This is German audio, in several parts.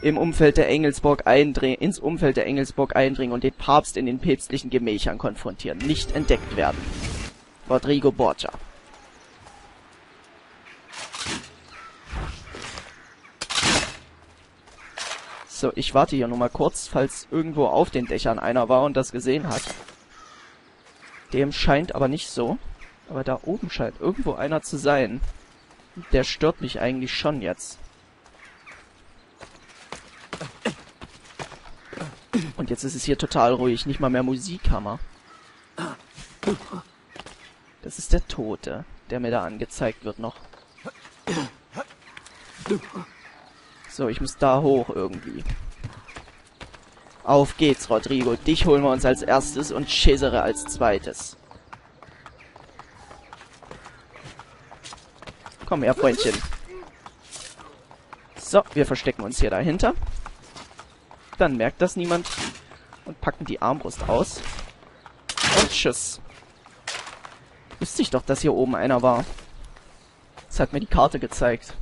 im Umfeld der Engelsburg eindringen, ins Umfeld der Engelsburg eindringen und den Papst in den päpstlichen Gemächern konfrontieren. Nicht entdeckt werden. Rodrigo Borgia. So, ich warte hier nur mal kurz, falls irgendwo auf den Dächern einer war und das gesehen hat. Dem scheint aber nicht so. Aber da oben scheint irgendwo einer zu sein. Der stört mich eigentlich schon jetzt. Und jetzt ist es hier total ruhig, nicht mal mehr Musikhammer. Das ist der Tote, der mir da angezeigt wird noch. So, ich muss da hoch irgendwie. Auf geht's, Rodrigo. Dich holen wir uns als erstes und Cesare als zweites. Komm her, Freundchen. So, wir verstecken uns hier dahinter. Dann merkt das niemand. Und packen die Armbrust aus. Und tschüss. Wüsste ich doch, dass hier oben einer war. Das hat mir die Karte gezeigt.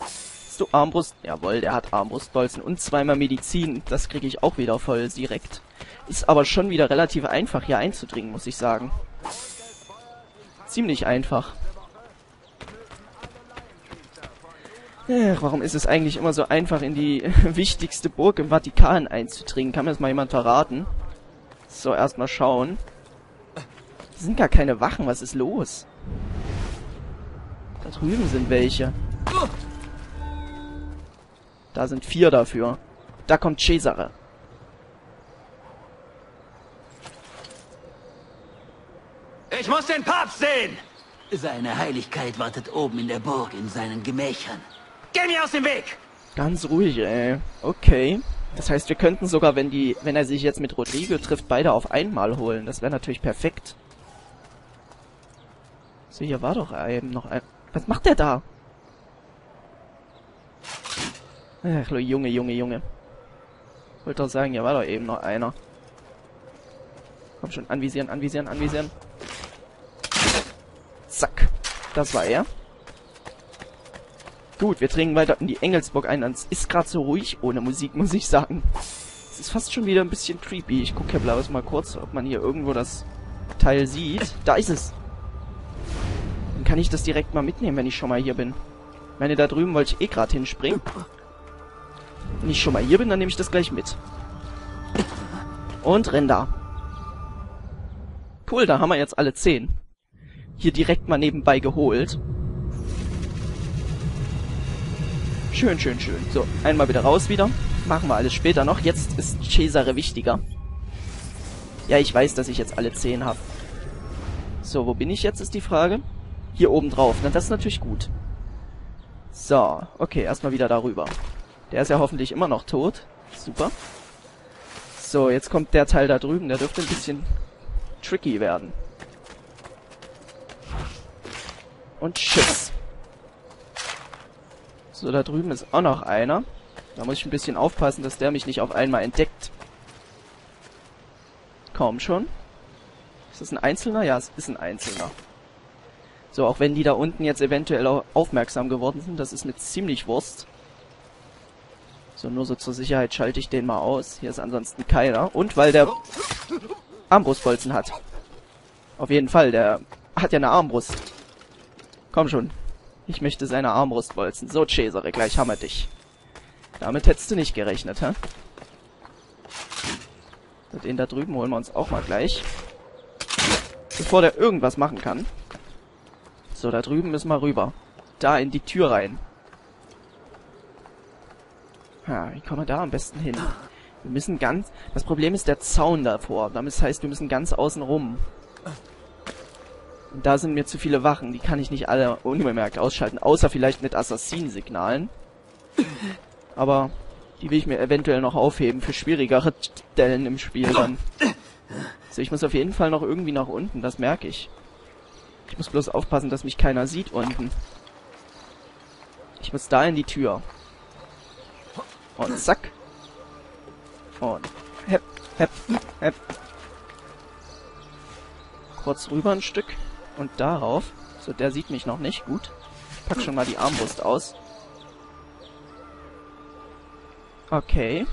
Hast du Armbrust? Jawohl, der hat Armbrustbolzen und zweimal Medizin. Das kriege ich auch wieder voll direkt. Ist aber schon wieder relativ einfach hier einzudringen, muss ich sagen. Ziemlich einfach. Ach, warum ist es eigentlich immer so einfach, in die wichtigste Burg im Vatikan einzudringen? Kann mir das mal jemand verraten? So, erstmal schauen. Hier sind gar keine Wachen, was ist los? Da drüben sind welche. Da sind vier dafür. Da kommt Cesare. Ich muss den Papst sehen! Seine Heiligkeit wartet oben in der Burg in seinen Gemächern. Geh mir aus dem Weg! Ganz ruhig, ey. Okay. Das heißt, wir könnten sogar, wenn die, wenn er sich jetzt mit Rodrigo trifft, beide auf einmal holen. Das wäre natürlich perfekt. So, hier war doch eben noch ein... Was macht der da? Ach, Junge, Junge, Junge. Wollte doch sagen, hier war doch eben noch einer. Komm schon, anvisieren, anvisieren, anvisieren. Zack. Das war er. Gut, wir dringen weiter in die Engelsburg ein. Es ist gerade so ruhig ohne Musik, muss ich sagen. Es ist fast schon wieder ein bisschen creepy. Ich gucke ja bloß mal kurz, ob man hier irgendwo das Teil sieht. Da ist es. Dann kann ich das direkt mal mitnehmen, wenn ich schon mal hier bin. Ich meine, da drüben wollte ich eh gerade hinspringen. Wenn ich schon mal hier bin, dann nehme ich das gleich mit. Und renn da. Cool, da haben wir jetzt alle zehn. Hier direkt mal nebenbei geholt. Schön, schön, schön. So, einmal wieder raus wieder. Machen wir alles später noch. Jetzt ist Cesare wichtiger. Ja, ich weiß, dass ich jetzt alle 10 habe. So, wo bin ich jetzt, ist die Frage. Hier oben drauf. Na, das ist natürlich gut. So, okay, erstmal wieder darüber. Der ist ja hoffentlich immer noch tot. Super. So, jetzt kommt der Teil da drüben. Der dürfte ein bisschen tricky werden. Und tschüss. So, da drüben ist auch noch einer. Da muss ich ein bisschen aufpassen, dass der mich nicht auf einmal entdeckt. Kaum schon. Ist das ein Einzelner? Ja, es ist ein Einzelner. So, auch wenn die da unten jetzt eventuell aufmerksam geworden sind, das ist mir ziemlich Wurst. So, nur so zur Sicherheit schalte ich den mal aus. Hier ist ansonsten keiner. Und weil der Armbrustbolzen hat. Auf jeden Fall, der hat ja eine Armbrust. Komm schon. Ich möchte seine Armbrust bolzen. So, Cesare, gleich hammer dich. Damit hättest du nicht gerechnet, hä? Den da drüben holen wir uns auch mal gleich. Bevor der irgendwas machen kann. So, da drüben müssen wir rüber. Da in die Tür rein. Ha, wie kommen wir da am besten hin? Wir müssen ganz... Das Problem ist der Zaun davor. Das heißt, wir müssen ganz außen rum. Da sind mir zu viele Wachen, die kann ich nicht alle unbemerkt ausschalten, außer vielleicht mit Assassinensignalen. Aber die will ich mir eventuell noch aufheben für schwierigere Stellen im Spiel dann. So, ich muss auf jeden Fall noch irgendwie nach unten, das merke ich. Ich muss bloß aufpassen, dass mich keiner sieht unten. Ich muss da in die Tür. Und zack. Und hepp, hepp, hepp. Kurz rüber ein Stück. Und darauf. So, der sieht mich noch nicht. Gut. Ich pack schon mal die Armbrust aus. Okay.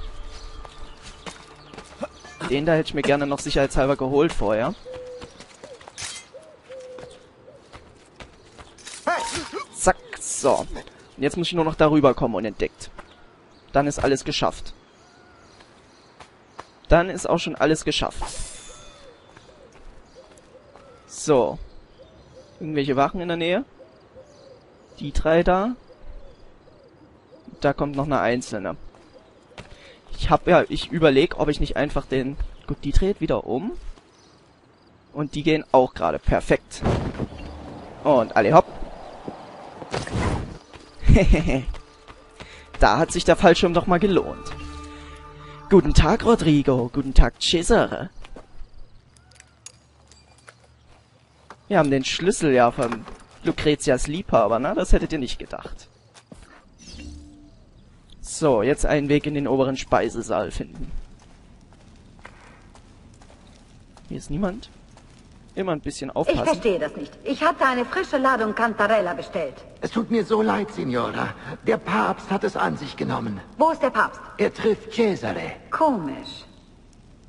Den da hätte ich mir gerne noch sicherheitshalber geholt vorher. Zack, so. Und jetzt muss ich nur noch darüber kommen unentdeckt. Dann ist alles geschafft. Dann ist auch schon alles geschafft. So. Irgendwelche Wachen in der Nähe? Die drei da. Da kommt noch eine einzelne. Ich hab ja, ich überlege, ob ich nicht einfach den... Gut, die dreht wieder um. Und die gehen auch gerade. Perfekt. Und alle hopp. da hat sich der Fallschirm doch mal gelohnt. Guten Tag, Rodrigo. Guten Tag, Cesare. Wir haben den Schlüssel ja von Lucretias Liebhaber, ne? Das hättet ihr nicht gedacht. So, jetzt einen Weg in den oberen Speisesaal finden. Hier ist niemand. Immer ein bisschen Ich aufpassen. verstehe das nicht. Ich hatte eine frische Ladung Cantarella bestellt. Es tut mir so leid, Signora. Der Papst hat es an sich genommen. Wo ist der Papst? Er trifft Cesare. Komisch.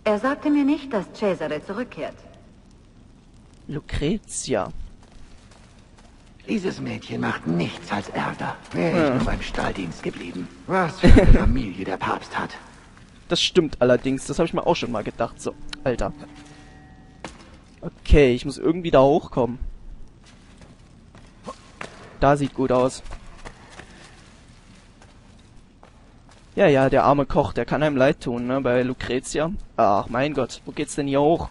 Er sagte mir nicht, dass Cesare zurückkehrt. Lucretia. Dieses Mädchen macht nichts als Ärger. Er ist nur beim Stalldienst geblieben. Was für eine Familie der Papst hat. Das stimmt allerdings. Das habe ich mir auch schon mal gedacht. So, Alter. Okay, ich muss irgendwie da hochkommen. Da sieht gut aus. Ja, ja, der arme Koch, der kann einem leid tun, ne, bei Lucretia. Ach, mein Gott, wo geht's denn hier hoch?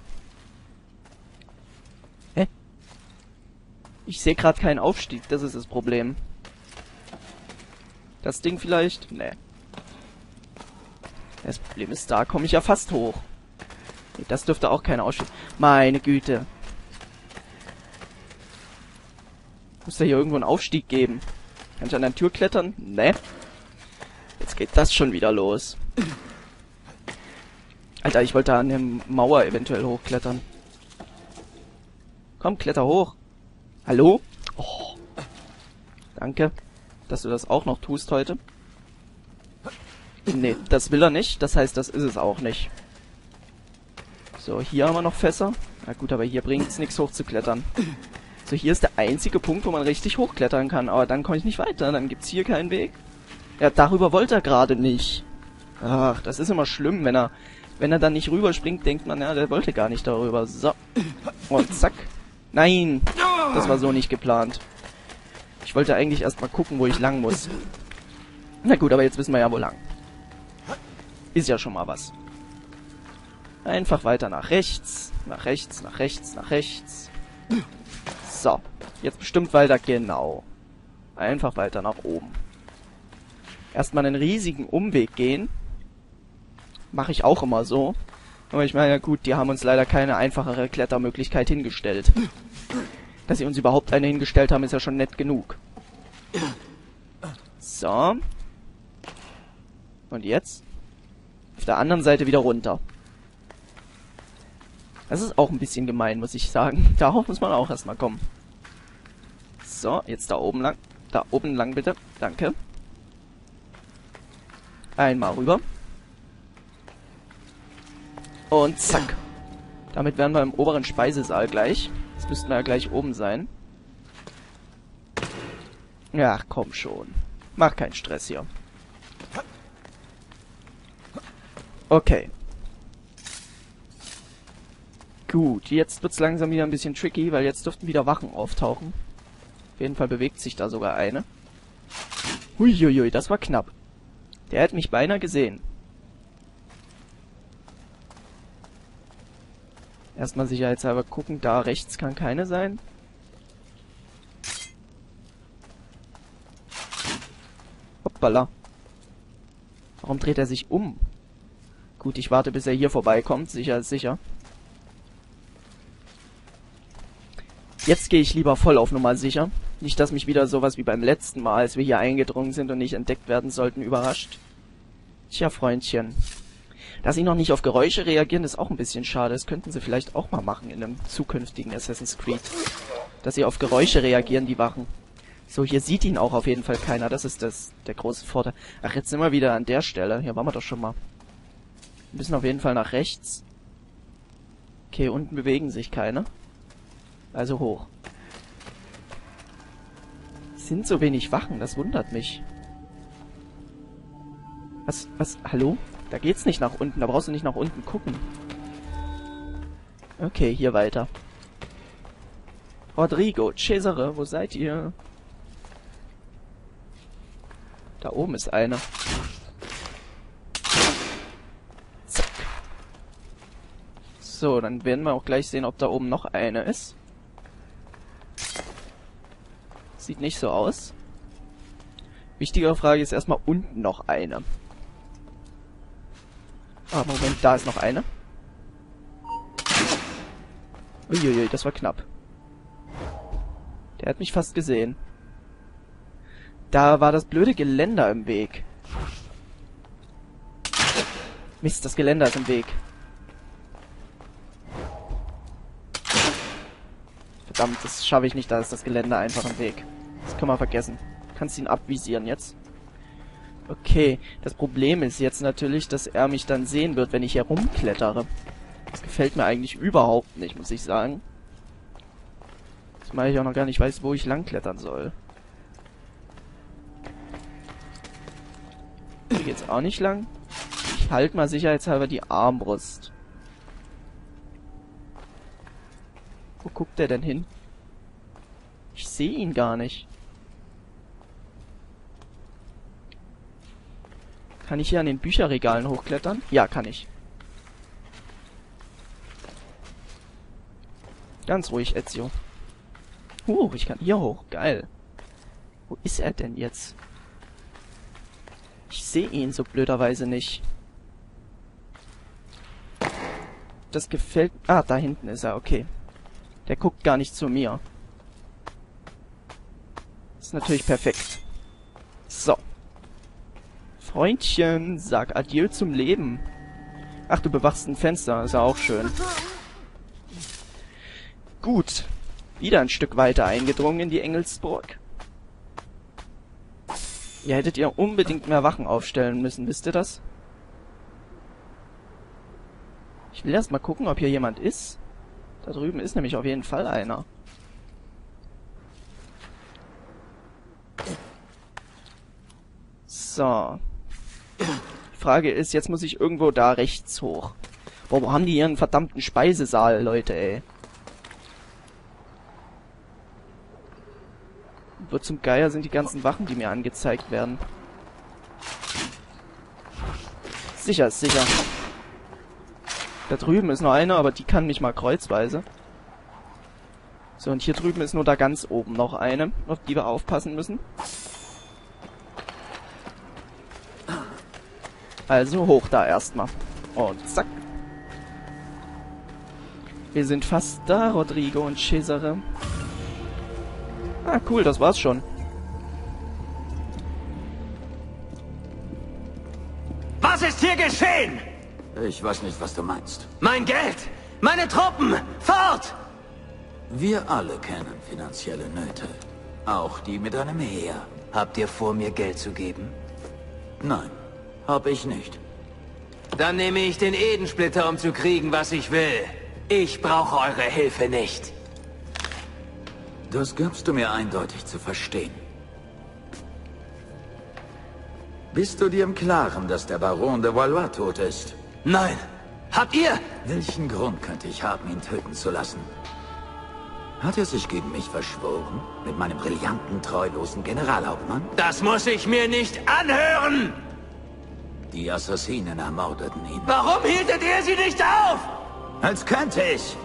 Ich sehe gerade keinen Aufstieg, das ist das Problem. Das Ding vielleicht? Nee. Das Problem ist, da komme ich ja fast hoch. Nee, das dürfte auch kein Ausstieg. Meine Güte. Muss da hier irgendwo einen Aufstieg geben? Kann ich an der Tür klettern? Ne. Jetzt geht das schon wieder los. Alter, ich wollte da an der Mauer eventuell hochklettern. Komm, kletter hoch. Hallo? Oh. Danke, dass du das auch noch tust heute. Nee, das will er nicht. Das heißt, das ist es auch nicht. So, hier haben wir noch Fässer. Na gut, aber hier bringt es nichts hochzuklettern. So, hier ist der einzige Punkt, wo man richtig hochklettern kann. Aber dann komme ich nicht weiter. Dann gibt's hier keinen Weg. Ja, darüber wollte er gerade nicht. Ach, das ist immer schlimm, wenn er, wenn er dann nicht rüberspringt, denkt man, ja, der wollte gar nicht darüber. So. Und zack. Nein, das war so nicht geplant. Ich wollte eigentlich erstmal gucken, wo ich lang muss. Na gut, aber jetzt wissen wir ja, wo lang. Ist ja schon mal was. Einfach weiter nach rechts, nach rechts, nach rechts, nach rechts. So, jetzt bestimmt weiter genau. Einfach weiter nach oben. Erstmal einen riesigen Umweg gehen. Mache ich auch immer so. Aber ich meine, ja gut, die haben uns leider keine einfachere Klettermöglichkeit hingestellt. Dass sie uns überhaupt eine hingestellt haben, ist ja schon nett genug. So. Und jetzt? Auf der anderen Seite wieder runter. Das ist auch ein bisschen gemein, muss ich sagen. Darauf muss man auch erstmal kommen. So, jetzt da oben lang. Da oben lang bitte. Danke. Einmal rüber. Und zack. Damit wären wir im oberen Speisesaal gleich. Jetzt müssten wir ja gleich oben sein. Ja, komm schon. Mach keinen Stress hier. Okay. Gut, jetzt wird's langsam wieder ein bisschen tricky, weil jetzt dürften wieder Wachen auftauchen. Auf jeden Fall bewegt sich da sogar eine. Huiuiui, das war knapp. Der hat mich beinahe gesehen. Erstmal sicherheitshalber gucken, da rechts kann keine sein. Hoppala. Warum dreht er sich um? Gut, ich warte, bis er hier vorbeikommt. Sicher ist sicher. Jetzt gehe ich lieber voll auf Nummer sicher. Nicht, dass mich wieder sowas wie beim letzten Mal, als wir hier eingedrungen sind und nicht entdeckt werden sollten, überrascht. Tja, Freundchen. Dass sie noch nicht auf Geräusche reagieren, ist auch ein bisschen schade. Das könnten sie vielleicht auch mal machen in einem zukünftigen Assassin's Creed. Dass sie auf Geräusche reagieren, die Wachen. So, hier sieht ihn auch auf jeden Fall keiner. Das ist das der große Vorteil. Ach, jetzt sind wir wieder an der Stelle. Hier waren wir doch schon mal. Wir müssen auf jeden Fall nach rechts. Okay, unten bewegen sich keine. Also hoch. Sind so wenig Wachen, das wundert mich. Was, was, hallo? Da geht's nicht nach unten, da brauchst du nicht nach unten gucken. Okay, hier weiter. Rodrigo, Cesare, wo seid ihr? Da oben ist einer. Zack. So, dann werden wir auch gleich sehen, ob da oben noch eine ist. Sieht nicht so aus. Wichtigere Frage ist erstmal unten noch eine. Ah, Moment, da ist noch eine. Uiuiui, das war knapp. Der hat mich fast gesehen. Da war das blöde Geländer im Weg. Mist, das Geländer ist im Weg. Verdammt, das schaffe ich nicht, da ist das Geländer einfach im Weg. Das können wir vergessen. Kannst ihn abvisieren jetzt. Okay, das Problem ist jetzt natürlich, dass er mich dann sehen wird, wenn ich herumklettere. Das gefällt mir eigentlich überhaupt nicht, muss ich sagen. Zumal ich auch noch gar nicht weiß, wo ich langklettern soll. Hier geht's auch nicht lang. Ich halte mal sicherheitshalber die Armbrust. Wo guckt der denn hin? Ich sehe ihn gar nicht. Kann ich hier an den Bücherregalen hochklettern? Ja, kann ich. Ganz ruhig, Ezio. Huch, ich kann hier hoch. Geil. Wo ist er denn jetzt? Ich sehe ihn so blöderweise nicht. Das gefällt... Ah, da hinten ist er, okay. Der guckt gar nicht zu mir. ist natürlich perfekt. So. Freundchen, sag Adieu zum Leben. Ach, du bewachst ein Fenster, ist ja auch schön. Gut. Wieder ein Stück weiter eingedrungen in die Engelsburg. Ihr hättet ihr unbedingt mehr Wachen aufstellen müssen, wisst ihr das? Ich will erst mal gucken, ob hier jemand ist. Da drüben ist nämlich auf jeden Fall einer. So. Frage ist, jetzt muss ich irgendwo da rechts hoch. Boah, wo haben die ihren verdammten Speisesaal, Leute, ey? Wo zum Geier sind die ganzen Wachen, die mir angezeigt werden? Sicher ist sicher. Da drüben ist noch eine, aber die kann nicht mal kreuzweise. So, und hier drüben ist nur da ganz oben noch eine, auf die wir aufpassen müssen. Also hoch da erstmal. Und zack. Wir sind fast da, Rodrigo und Cesare. Ah, cool, das war's schon. Was ist hier geschehen? Ich weiß nicht, was du meinst. Mein Geld! Meine Truppen! Fort! Wir alle kennen finanzielle Nöte. Auch die mit einem Heer. Habt ihr vor, mir Geld zu geben? Nein, hab ich nicht. Dann nehme ich den Edensplitter, um zu kriegen, was ich will. Ich brauche eure Hilfe nicht. Das gabst du mir eindeutig zu verstehen. Bist du dir im Klaren, dass der Baron de Valois tot ist? Nein. Habt ihr? Welchen Grund könnte ich haben, ihn töten zu lassen? Hat er sich gegen mich verschworen? Mit meinem brillanten, treulosen Generalhauptmann? Das muss ich mir nicht anhören! Die Assassinen ermordeten ihn. Warum hieltet ihr sie nicht auf? Als könnte ich!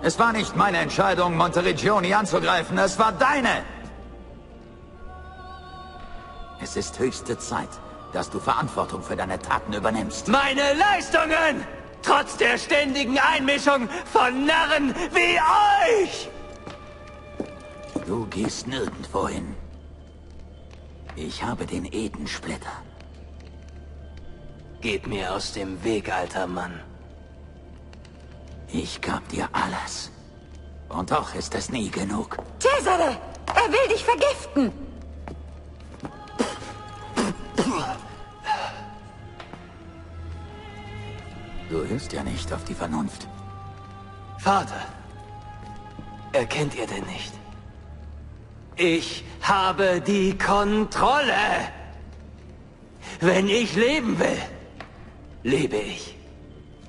Es war nicht meine Entscheidung, Monteregioni anzugreifen, es war deine! Es ist höchste Zeit, dass du Verantwortung für deine Taten übernimmst. Meine Leistungen! Trotz der ständigen Einmischung von Narren wie euch! Du gehst nirgendwo hin. Ich habe den Edensplitter. Geht mir aus dem Weg, alter Mann. Ich gab dir alles. Und doch ist es nie genug. Cesare! Er will dich vergiften. Du hörst ja nicht auf die Vernunft. Vater, erkennt ihr denn nicht? Ich habe die Kontrolle. Wenn ich leben will, lebe ich.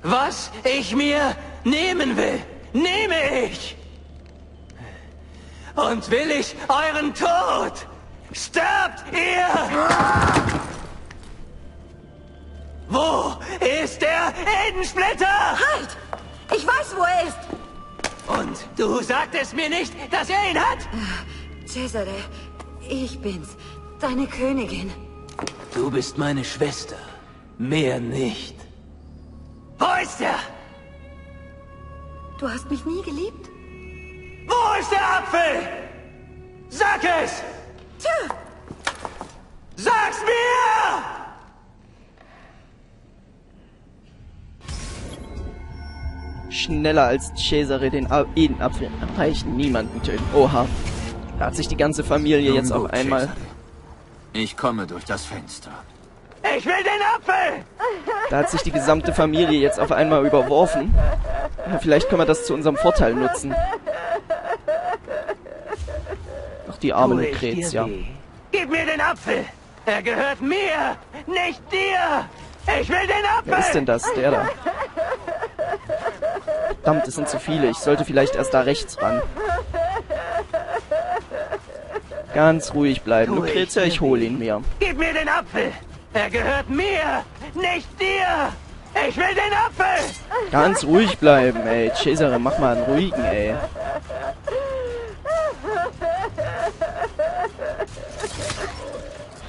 Was ich mir nehmen will, nehme ich. Und will ich euren Tod, sterbt ihr! Wo ist der Edensplitter? Halt! Ich weiß, wo er ist. Und du sagtest mir nicht, dass er ihn hat? Cesare, ich bin's. Deine Königin. Du bist meine Schwester. Mehr nicht. Wo ist er? Du hast mich nie geliebt? Wo ist der Apfel? Sag es! Tja, Sag's mir! Schneller als Cesare den Edenapfel erreichen, niemanden töten. Oha. Da hat sich die ganze Familie Nun jetzt auf einmal... Cesare. Ich komme durch das Fenster. Ich will den Apfel! Da hat sich die gesamte Familie jetzt auf einmal überworfen. Ja, vielleicht können wir das zu unserem Vorteil nutzen. Ach, die arme Lucretia. Gib mir den Apfel! Er gehört mir, nicht dir! Ich will den Apfel! Wer ist denn das? Der da. Verdammt, es sind zu viele. Ich sollte vielleicht erst da rechts ran. Ganz ruhig bleiben. Lucretia, ich hole ihn mir. Gib mir den Apfel! Er gehört mir, nicht dir! Ich will den Apfel! Ganz ruhig bleiben, ey. Cesare, mach mal einen ruhigen, ey.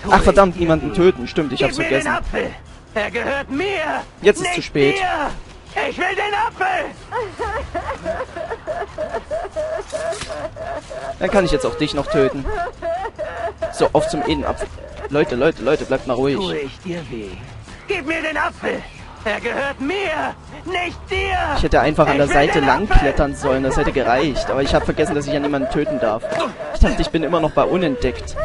Ach verdammt, niemanden töten. Stimmt, ich hab's vergessen. Er gehört mir! Jetzt ist zu spät. Dir. Ich will den Apfel! Dann kann ich jetzt auch dich noch töten. So, auf zum Edenapfel. Leute, Leute, Leute, bleibt mal ruhig. Tue ich dir weh? Gib mir den Apfel! Er gehört mir, nicht dir! Ich hätte einfach an der Ich Seite lang klettern sollen, das hätte gereicht. Aber ich habe vergessen, dass ich ja niemanden töten darf. Ich dachte, ich bin immer noch bei unentdeckt.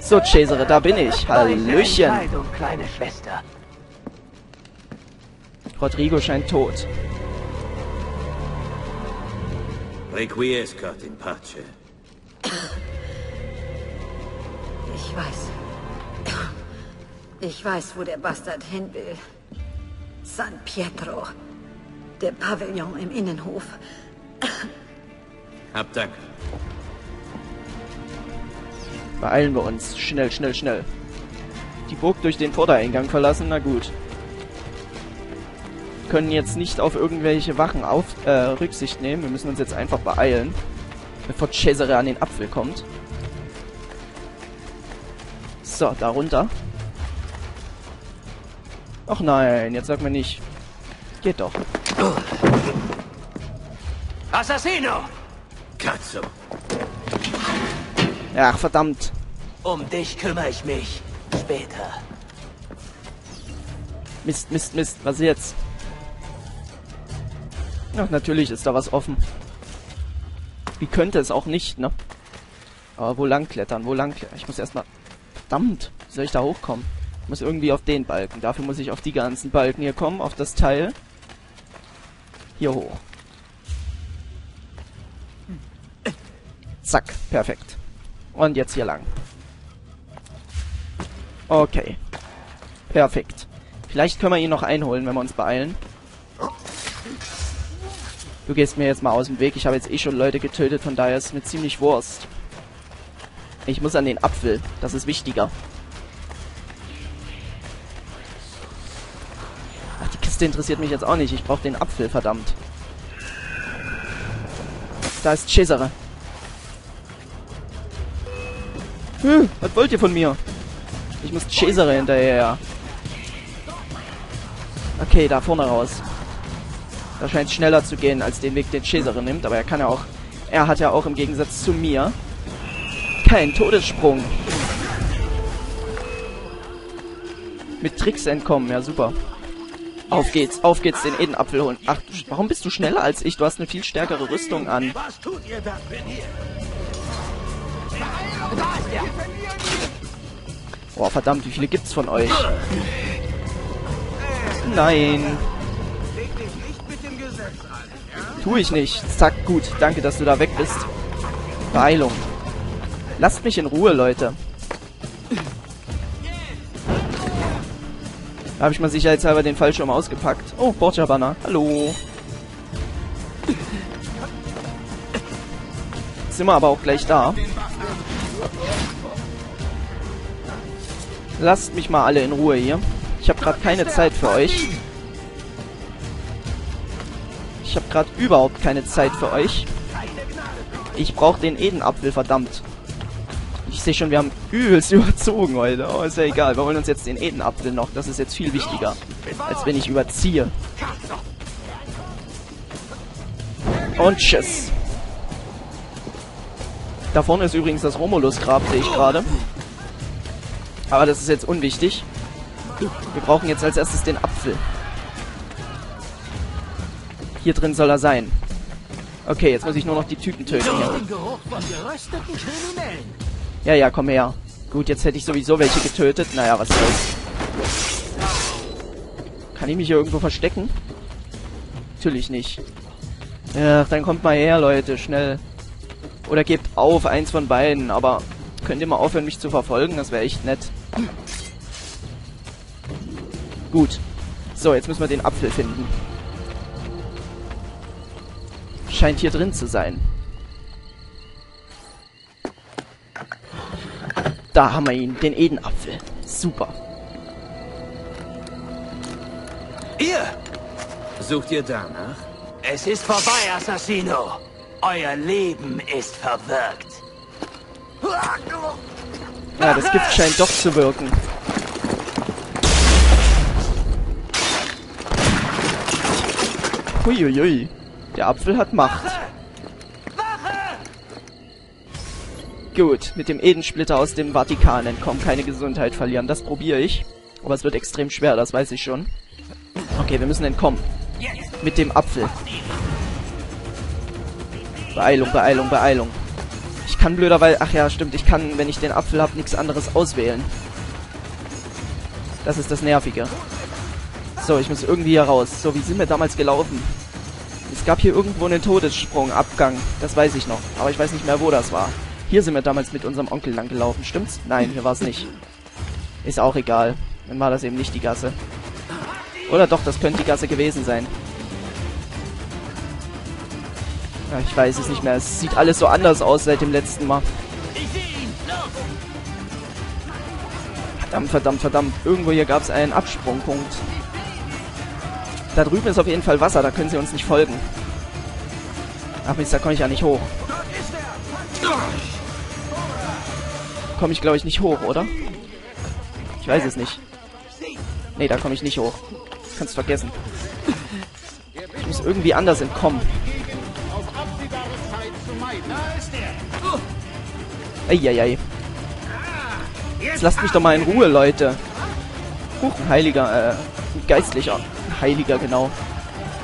So, Cesare, da bin ich. Hallöchen. Kleine Schwester. Rodrigo scheint tot. Requiescat in pace. ich weiß. Ich weiß, wo der Bastard hin will. San Pietro. Der Pavillon im Innenhof. Hab Dank. Beeilen wir uns. Schnell, schnell, schnell. Die Burg durch den Vordereingang verlassen, na gut. Können jetzt nicht auf irgendwelche Wachen auf, äh, Rücksicht nehmen. Wir müssen uns jetzt einfach beeilen. Bevor Cesare an den Apfel kommt. So, da runter. Ach nein, jetzt sag mir nicht. Geht doch. Assassino! Cazzo. Ach, verdammt. Um dich kümmere ich mich. Später. Mist, Mist, Mist. Was jetzt? Ach, natürlich ist da was offen. Wie könnte es auch nicht, ne? Aber wo lang klettern? Wo lang klettern? Ich muss erstmal... Verdammt! Wie soll ich da hochkommen? Muss irgendwie auf den Balken. Dafür muss ich auf die ganzen Balken hier kommen. Auf das Teil. Hier hoch. Zack. Perfekt. Und jetzt hier lang. Okay. Perfekt. Vielleicht können wir ihn noch einholen, wenn wir uns beeilen. Du gehst mir jetzt mal aus dem Weg. Ich habe jetzt eh schon Leute getötet, von daher ist es mir ziemlich Wurst. Ich muss an den Apfel. Das ist wichtiger. Kiste interessiert mich jetzt auch nicht. Ich brauche den Apfel, verdammt. Da ist Cesare. Hm, was wollt ihr von mir? Ich muss Cesare hinterher. Okay, da vorne raus. Da scheint es schneller zu gehen, als den Weg, den Cesare nimmt. Aber er kann ja auch... Er hat ja auch im Gegensatz zu mir keinen Todessprung. Mit Tricks entkommen, ja super. Auf geht's, auf geht's, den Edenapfel holen. Ach, du, warum bist du schneller als ich? Du hast eine viel stärkere Rüstung an. Was tut ihr da drin hier? Boah, verdammt, wie viele gibt's von euch? Nein. Tu ich nicht. Zack, gut. Danke, dass du da weg bist. Beeilung. Lasst mich in Ruhe, Leute. Habe ich mal sicherheitshalber den Fallschirm ausgepackt. Oh, Borgia Banner. Hallo. Sind wir aber auch gleich da. Lasst mich mal alle in Ruhe hier. Ich habe gerade keine Zeit für euch. Ich habe gerade überhaupt keine Zeit für euch. Ich brauche den Edenapfel, verdammt. Ich sehe schon, wir haben übelst überzogen heute. Oh, ist ja egal. Wir wollen uns jetzt den Edenapfel noch. Das ist jetzt viel wichtiger, als wenn ich überziehe. Und tschüss. Da vorne ist übrigens das Romulus-Grab, sehe ich gerade. Aber das ist jetzt unwichtig. Wir brauchen jetzt als erstes den Apfel. Hier drin soll er sein. Okay, jetzt muss ich nur noch die Typen töten. Ja, ja, komm her. Gut, jetzt hätte ich sowieso welche getötet. Naja, was soll's. Kann ich mich hier irgendwo verstecken? Natürlich nicht. Ja, dann kommt mal her, Leute, schnell. Oder gebt auf, eins von beiden. Aber könnt ihr mal aufhören, mich zu verfolgen? Das wäre echt nett. Gut. So, jetzt müssen wir den Apfel finden. Scheint hier drin zu sein. Da haben wir ihn, den Edenapfel. Super. Ihr! Sucht ihr danach? Es ist vorbei, Assassino. Euer Leben ist verwirkt. Ja, das Gift scheint doch zu wirken. Huiuiui. Der Apfel hat Macht. Gut, mit dem Edensplitter aus dem Vatikan entkommen, keine Gesundheit verlieren. Das probiere ich. Aber es wird extrem schwer, das weiß ich schon. Okay, wir müssen entkommen. Mit dem Apfel. Beeilung, Beeilung, Beeilung. Ich kann blöderweise... Ach ja, stimmt. Ich kann, wenn ich den Apfel habe, nichts anderes auswählen. Das ist das Nervige. So, ich muss irgendwie hier raus. So, wie sind wir damals gelaufen? Es gab hier irgendwo einen Todessprung, Abgang. Das weiß ich noch. Aber ich weiß nicht mehr, wo das war. Hier sind wir damals mit unserem Onkel lang gelaufen. Stimmt's? Nein, hier war es nicht. Ist auch egal. Dann war das eben nicht die Gasse. Oder doch, das könnte die Gasse gewesen sein. Ja, ich weiß es nicht mehr. Es sieht alles so anders aus seit dem letzten Mal. Verdammt, verdammt, verdammt. Irgendwo hier gab es einen Absprungpunkt. Da drüben ist auf jeden Fall Wasser, da können sie uns nicht folgen. Ach Mist, da komme ich ja nicht hoch. Komme ich, glaube ich, nicht hoch, oder? Ich weiß es nicht. Nee, da komme ich nicht hoch. Das kannst du vergessen. Ich muss irgendwie anders entkommen. Eieiei. Jetzt lasst mich doch mal in Ruhe, Leute. Huch, ein Heiliger, äh, ein Geistlicher. Ein Heiliger, genau.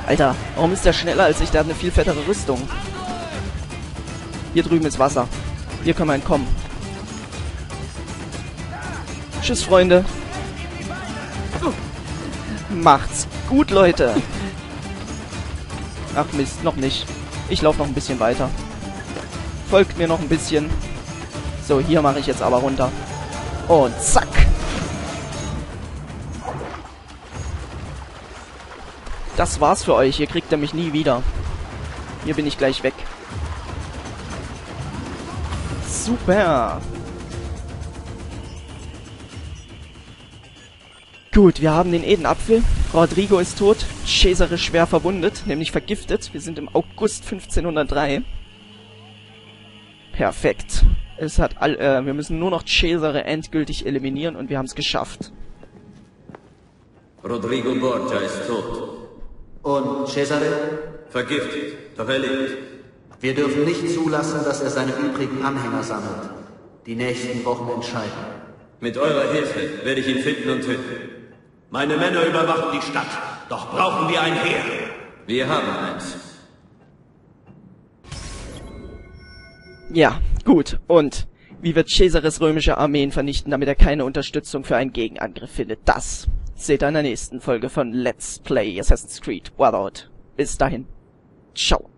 Alter, warum ist der schneller als ich? Der hat eine viel fettere Rüstung. Hier drüben ist Wasser. Hier können wir entkommen. Tschüss, Freunde. Macht's gut, Leute. Ach Mist, noch nicht. Ich laufe noch ein bisschen weiter. Folgt mir noch ein bisschen. So, hier mache ich jetzt aber runter. Und zack. Das war's für euch. Hier kriegt ihr mich nie wieder. Hier bin ich gleich weg. Super. Gut, wir haben den Edenapfel. Rodrigo ist tot. Cesare schwer verwundet, nämlich vergiftet. Wir sind im August 1503. Perfekt. Es hat all, äh, wir müssen nur noch Cesare endgültig eliminieren und wir haben es geschafft. Rodrigo Borgia ist tot. Und Cesare? Vergiftet, doch er lebt. Wir dürfen nicht zulassen, dass er seine übrigen Anhänger sammelt. Die nächsten Wochen entscheiden. Mit eurer Hilfe werde ich ihn finden und töten. Meine Männer überwachen die Stadt. Doch brauchen wir ein Heer. Wir haben eins. Ja, gut. Und Wie wird Caesares römische Armeen vernichten, damit er keine Unterstützung für einen Gegenangriff findet? Das seht ihr in der nächsten Folge von Let's Play Assassin's Creed Brotherhood. Bis dahin. Ciao.